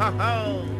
Ho, ho,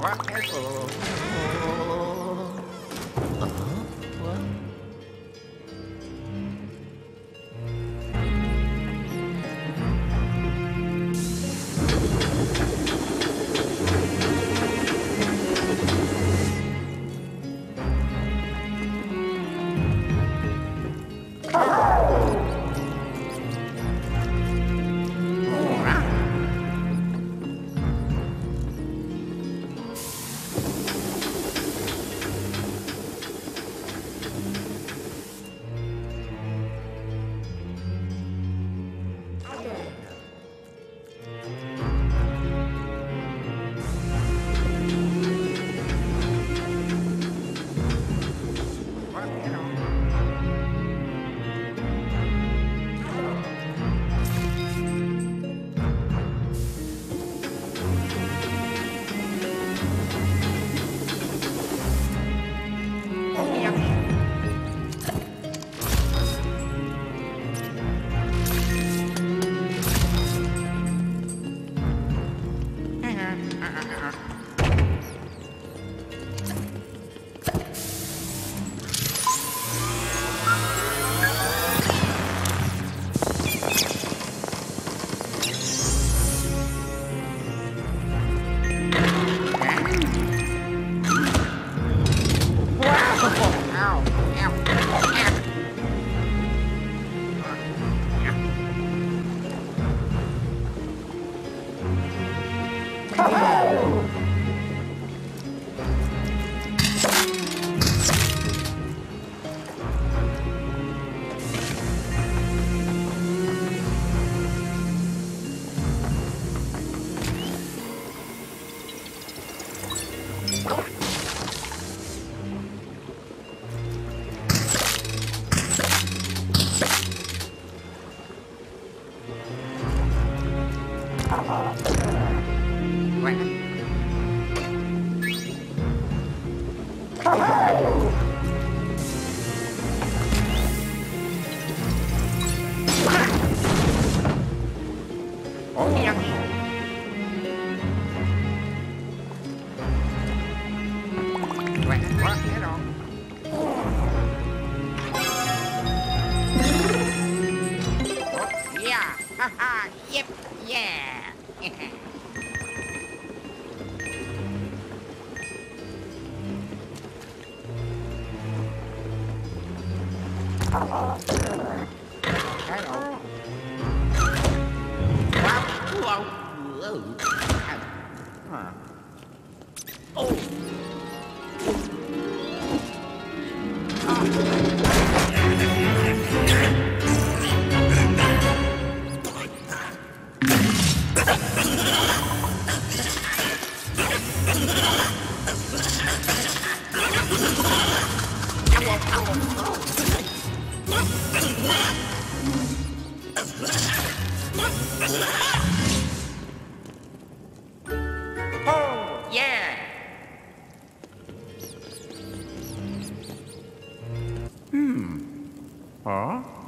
Quack, Oh, 啊？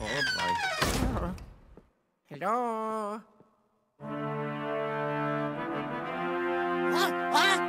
Oh, oh boy. Hello. Hả? Hả?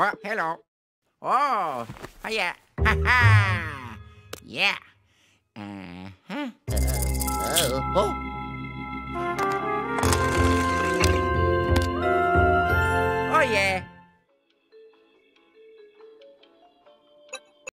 Well, hello. Oh, yeah. Ha ha.